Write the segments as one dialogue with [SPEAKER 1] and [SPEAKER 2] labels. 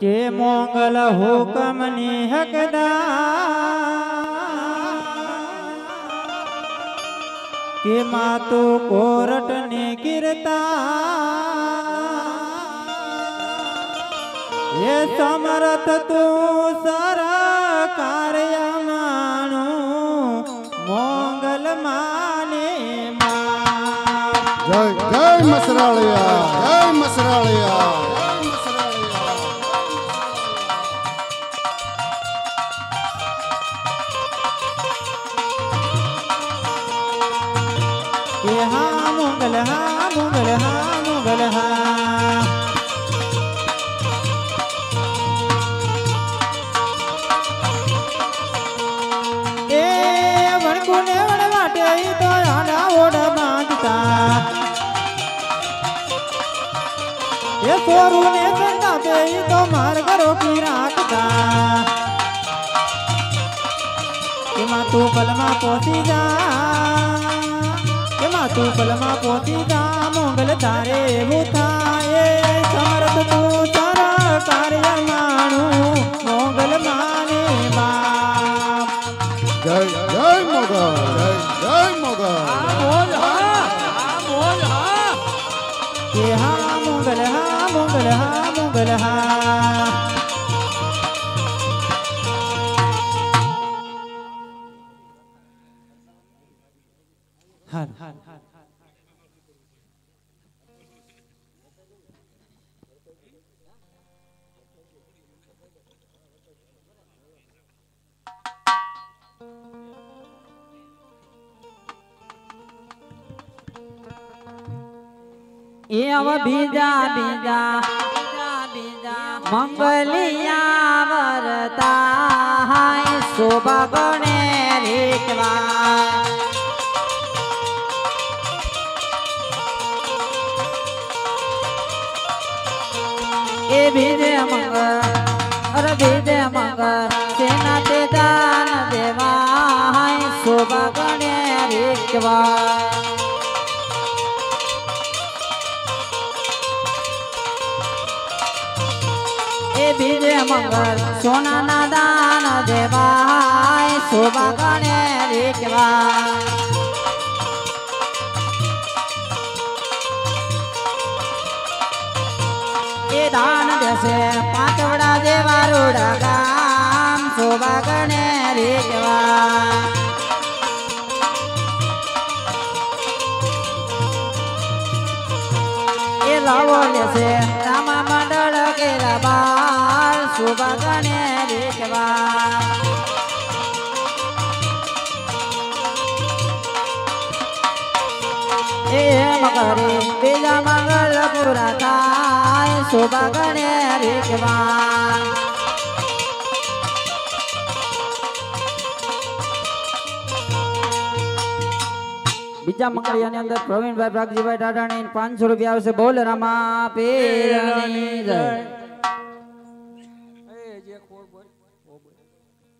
[SPEAKER 1] કે મોગલ હુકમની હકદા કે માતો કોરટ ને ગીરતા એ સમરથ તું સરકાર માણું મોગલ માને
[SPEAKER 2] જય જય મસરાળિયા જય મસરાળિયા.
[SPEAKER 1] હા મોગલ હા મોગલ હા એ વણકુને વણવાટે ઈ તો આડા ઓડ બાંધતા એ સોરુને સંતાપે ઈ તો માર્ગ રોકી રાખતા એમાં તું તું પલમાં પહોંચી જા મોગલ તારે એવું થાય? સમર્થ તું તારા કાર્ય માણું મોગલ માને બાપ.
[SPEAKER 2] જય જય મોગલ જય જય મોગલ.
[SPEAKER 1] મોગલ હા મોગલ હા મોગલ હા મોગલ હા.
[SPEAKER 3] એ હવે બીજા બીજા મંગલિયા વરતા હાય શોભા ગણે રીતવા એ બીજે મંગળ અરે બીજે મંગળ સેના તે દાન દેવા હાય શોભા ગણે રીતવા બીજે મંગળ, સોનાના દાન દેવાય, શોભા ગણે એ દાન દેશે પાંચવડા દેવા રોડા ગામ શોભા ગણે રીતવા એ લાવો લેશે રામા મંડળ કે બાર શોભા ગણે રીતવા એ મકરી બીજા મંગળ પૂરા થાય શોભા ગણે રીતવા બીજા મંગળિયાની અંદર પ્રવીણભાઈ પ્રાગજીભાઈ ટાટાણી પાંચસો રૂપિયા આવશે બોલ રામા પીરની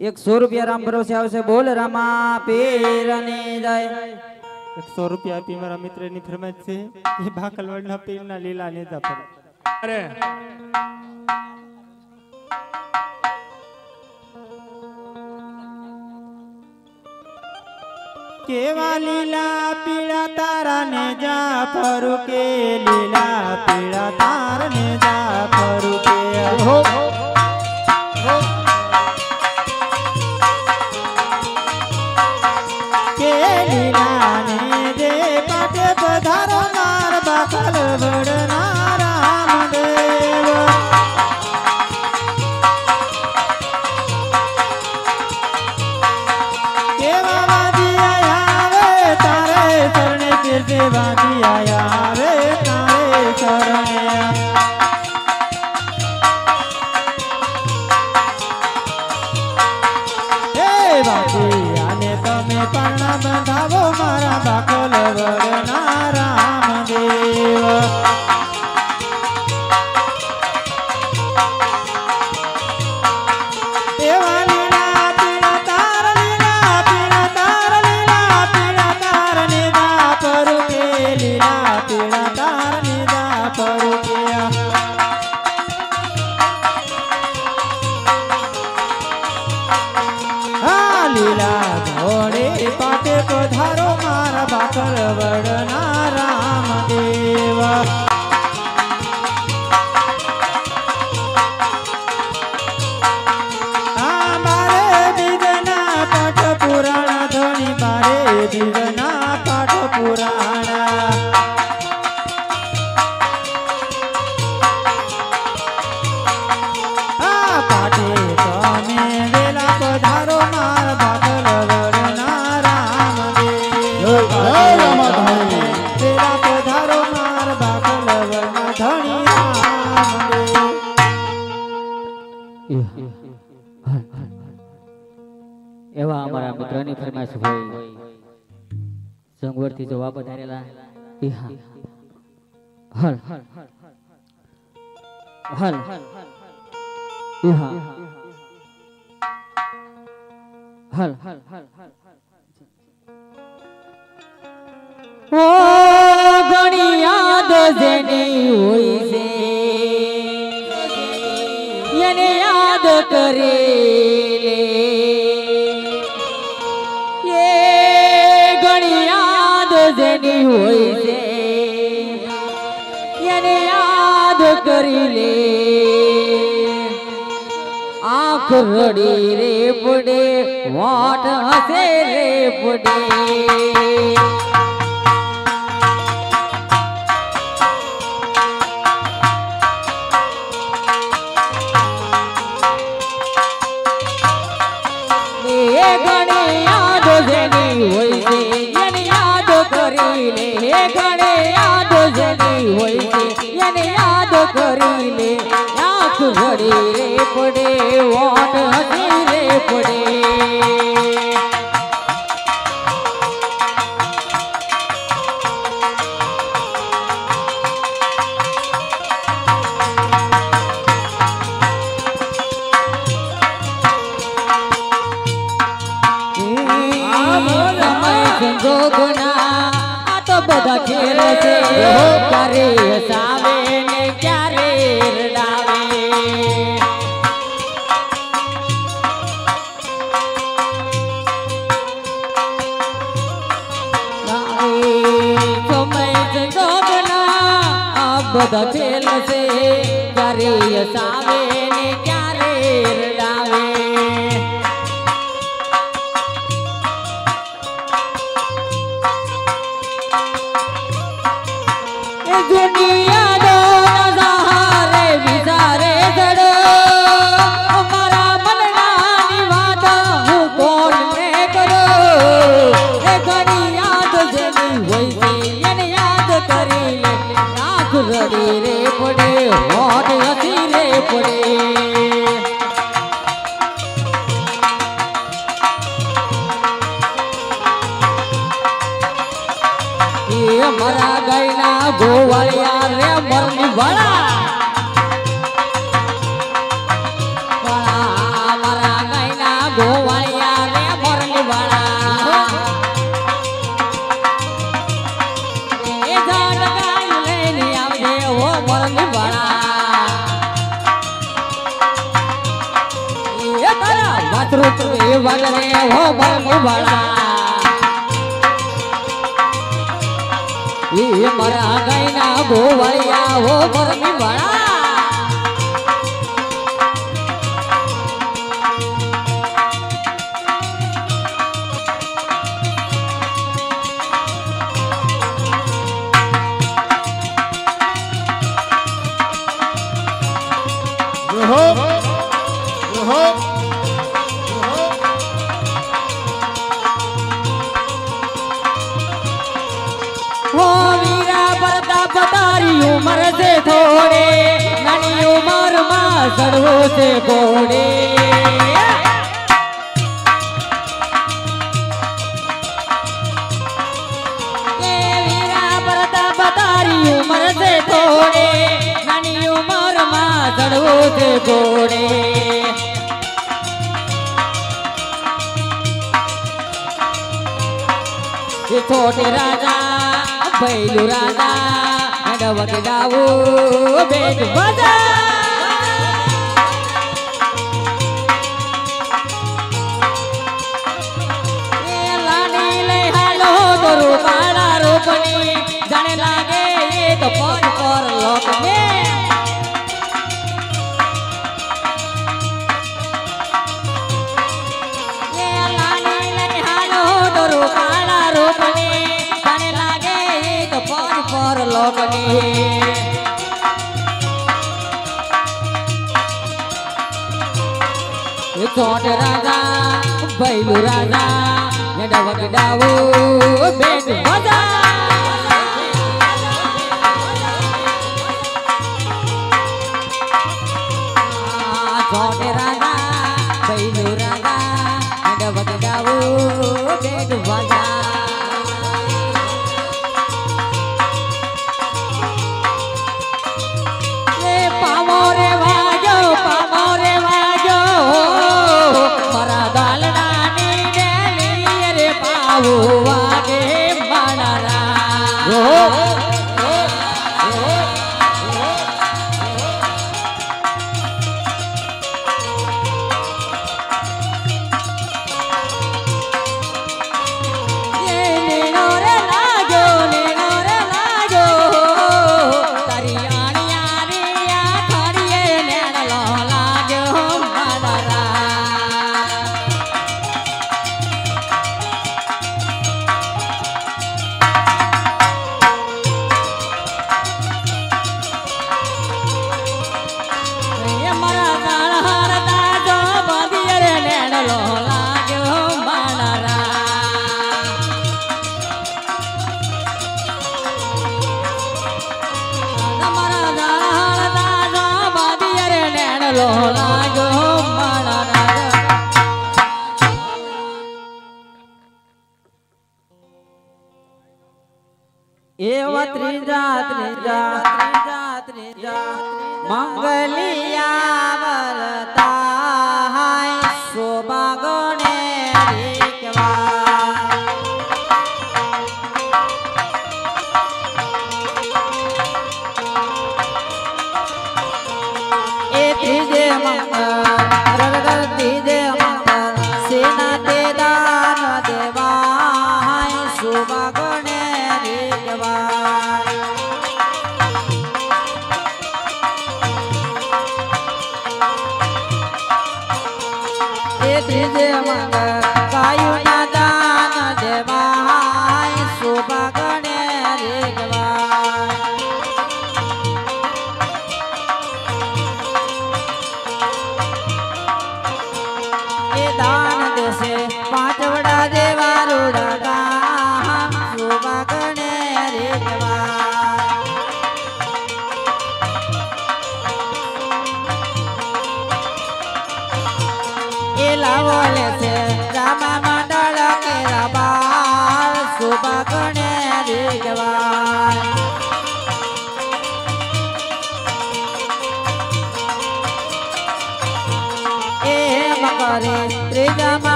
[SPEAKER 3] એકસો રૂપિયા રામ ભરોસે આવશે બોલ રામા પીરની જય
[SPEAKER 1] એકસો રૂપિયા આપી મારા મિત્રની ફરમાઈશ છે એ ભાકલવડના પીરના લીલા નેતા પર
[SPEAKER 4] અરે
[SPEAKER 1] કેવા લીલા પીળા તારા ને જા ફરુ કે લીલા પીળા તાર તારે એવા
[SPEAKER 3] અમારા મિત્રની ફરમાઈશ હોય. સંગવડથી જવાબ વાપસ ધારેલા એ હલ હલ એ હા હલ ઓ ઘણી યાદ જેની હોય કરે એ ઘણી યાદ જેની હોય છે, એને યાદ કરી લે. આંખ રડી રે પડે, વાટ હસે રે પડે. યાદો કરી લે આંખ ઘડી રે પડે વાટ હસી રે પડે સમય સંજોગના આ તો બધા ખેલ છે ક્યારે હસાવે આ બધા ખેલ છે ક્યારે ગોવાળિયા રે મરની વાળા. વાતરું મરની એ મારા ગાયના ભોવાયા હો મરમી વાળા. તારી ઉંમર છે થોડે નાની ઉંમરમાં ચડવો છે ઘોડે ઉંમર છે થોડે નાની ઉંમરમાં ચડવો છે ઘોડે એ છોટે રાજા, ભૈલું વગડાવો બેન બધા જાણે લાગે એ તો પગ પર લોક ભૈલું રાજા એડા વગડાવું બેટ ચોટ आगे बढ़ रहा
[SPEAKER 5] એવા ત્રીજા ત્રીજા ત્રીજા ત્રીજા મંગલિયા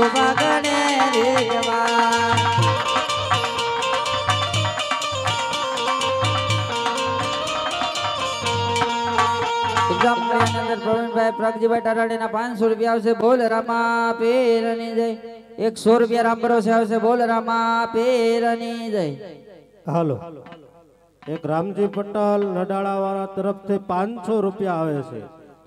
[SPEAKER 5] થાય શોભા ગણે રેગવાય ગામડાની અંદર પ્રવીણભાઈ પ્રગજીભાઈ પાંચસો રૂપિયા આવશે. બોલ રામા પેરની જય. એકસો રૂપિયા રામ ભરોસે આવશે. બોલ પેરની જય.
[SPEAKER 6] હાલો. એક રામજી પટેલ નડાળા તરફથી પાંચસો રૂપિયા આવે છે.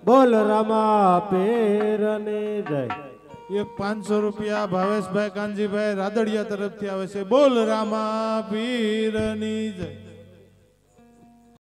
[SPEAKER 6] બોલ રામા પેરની જય.
[SPEAKER 4] એક પાંચસો રૂપિયા ભાવેશભાઈ કાનજીભાઈ રાદડિયા તરફથી આવે છે. બોલ રામા પીરની જય.